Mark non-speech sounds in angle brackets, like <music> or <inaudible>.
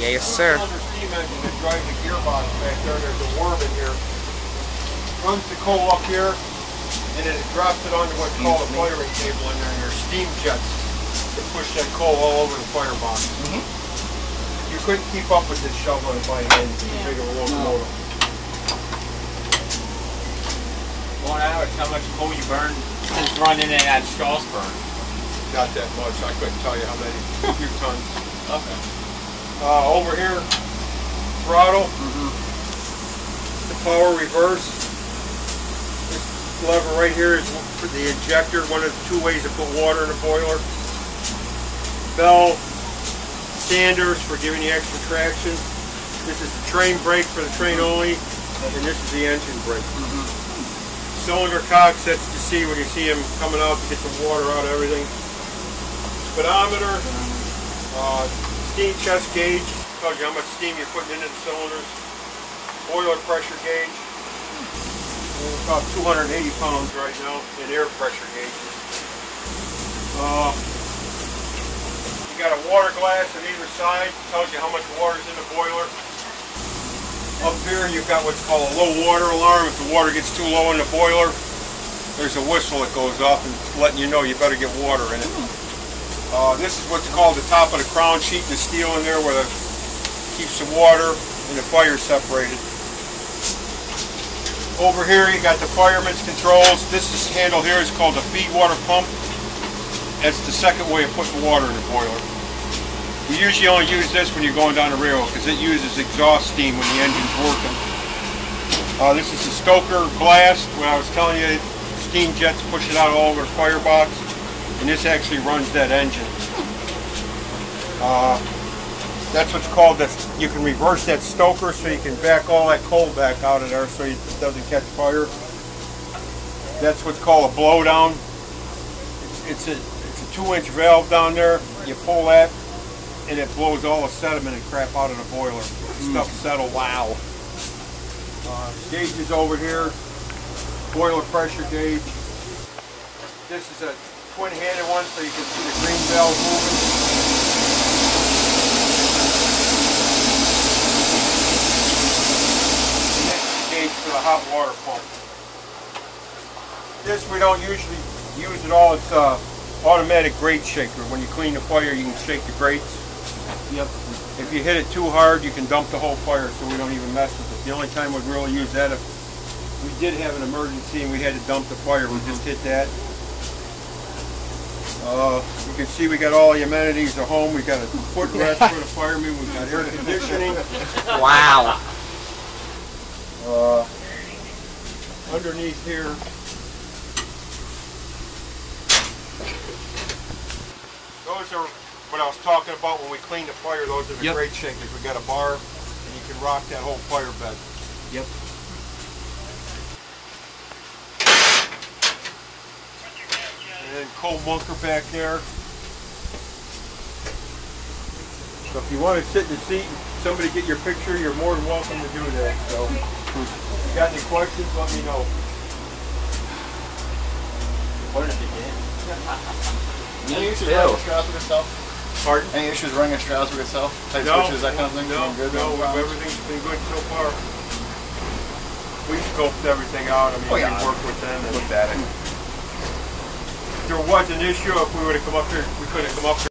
Yes, sir. Another steam engine that drives the gearbox back there. There's a worm in here. Runs the coal up here, and then it drops it onto what's called a firing table in there, and there's steam jets that push that coal all over the firebox. Mhm. You couldn't keep up with this shovel by hand. It's too big of a locomotive. Going out, how much coal you burned since running in at Strasburg? Not that much. I couldn't tell you how many. <laughs> A few tons. Okay. Uh, over here, throttle, the power reverse. This lever right here is for the injector, one of the two ways to put water in a boiler. Bell, Sanders for giving you extra traction. This is the train brake for the train only, and this is the engine brake. Cylinder cock sets to see when you see them coming out to get the water out of everything. Speedometer, uh, steam chest gauge, tells you how much steam you're putting into the cylinders. Boiler pressure gauge, about 280 pounds right now and air pressure gauge. Uh, you got a water glass on either side, tells you how much water's in the boiler. Up here you've got what's called a low water alarm. If the water gets too low in the boiler, there's a whistle that goes off and letting you know you better get water in it. Uh, this is what's called the top of the crown sheet, the steel in there where the keeps the water and the fire separated. Over here you got the fireman's controls. This is handle here is called the feed water pump. That's the second way of putting water in the boiler. We usually only use this when you're going down the railroad because it uses exhaust steam when the engine's working. Uh, this is the stoker blast. When I was telling you, steam jets push it out all over the firebox, and this actually runs that engine. Uh, that's what's called that. You can reverse that stoker so you can back all that coal back out of there so it doesn't catch fire. That's what's called a blowdown. It's a it's a two inch valve down there. You pull that and it blows all the sediment and crap out of the boiler. Stuff settle. Wow. Uh, gauges over here. Boiler pressure gauge. This is a twin-handed one so you can see the green valve moving. And this is gauge for the hot water pump. This we don't usually use at all. It's a automatic grate shaker. When you clean the fire, you can shake the grates. Yep. If you hit it too hard, you can dump the whole fire, so we don't even mess with it. The only time we'd really use that if we did have an emergency and we had to dump the fire, we just mm-hmm. hit that. Uh, you can see we got all the amenities at home. We got a footrest for the firemen. We got air conditioning. Wow. Uh, underneath here. Those are what I was talking about when we clean the fire. Those are the Yep. grate shakers. We got a bar, and you can rock that whole fire bed. Yep. Then coal bunker back there. So if you want to sit in the seat and somebody get your picture, you're more than welcome to do that. So if you got any questions, let me know. Where did it begin? <laughs> Any issues running a Strasburg itself? Pardon? Any issues running a Strasburg itself? Tight No, switches, that kind of thing? No, good, no, problems? everything's been good so far. We scoped everything out. I mean, Oh, yeah. we worked with them. And Looked at it. There was an issue, if we would have come up here, we could have come up here.